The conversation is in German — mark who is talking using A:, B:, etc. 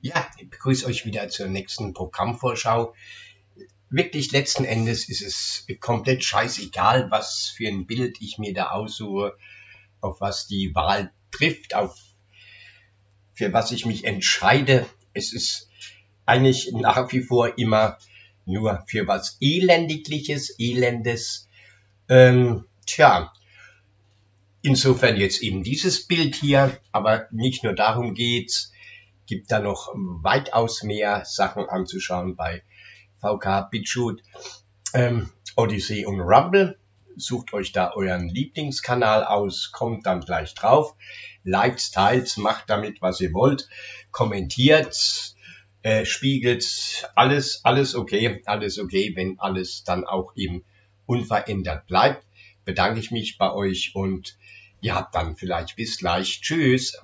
A: Ja, ich begrüße euch wieder zur nächsten Programmvorschau. Wirklich letzten Endes ist es komplett scheißegal, was für ein Bild ich mir da aussuche, auf was die Wahl trifft, auf für was ich mich entscheide. Es ist eigentlich nach wie vor immer nur für was Elendigliches, Elendes. Ähm, tja, insofern jetzt eben dieses Bild hier, aber nicht nur darum geht's gibt da noch weitaus mehr Sachen anzuschauen bei VK, BitChute, ähm, Odyssey und Rumble. Sucht euch da euren Lieblingskanal aus, kommt dann gleich drauf. Likes, teilt, macht damit, was ihr wollt. Kommentiert, äh, spiegelt, alles, alles okay, alles okay, wenn alles dann auch eben unverändert bleibt. Bedanke ich mich bei euch und ja, dann vielleicht bis gleich. Tschüss.